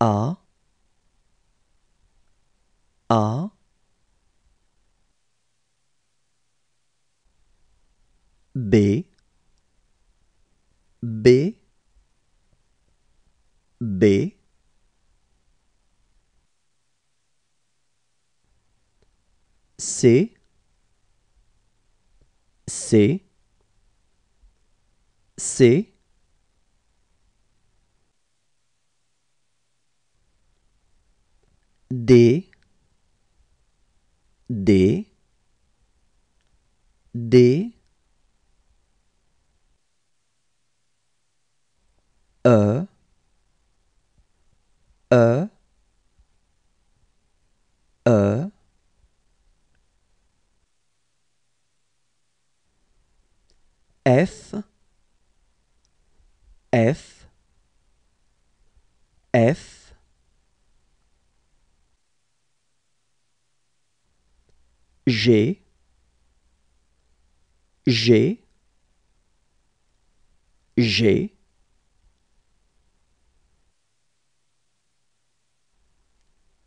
A. A. B. B. B. C. C. C D D D. E E E. F F F G G G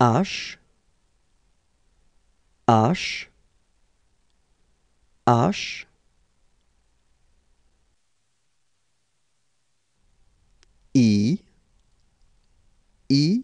H H H. I I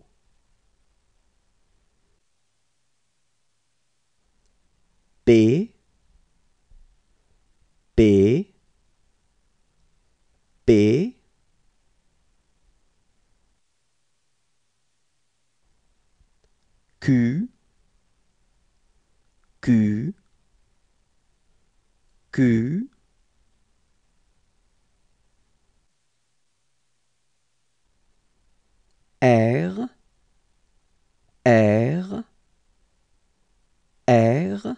B B B Q Q Q. R R R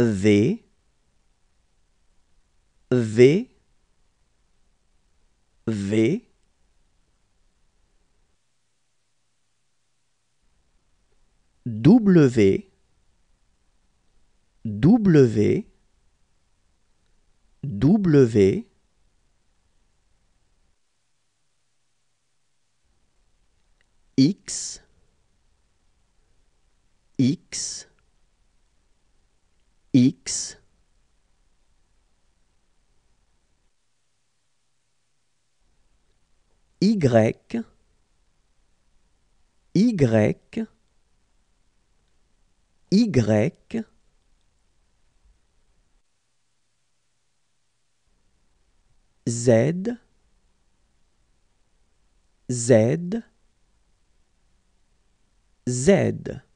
V V V. W W W. X X X. Y. Y. Y. Z. Z. Z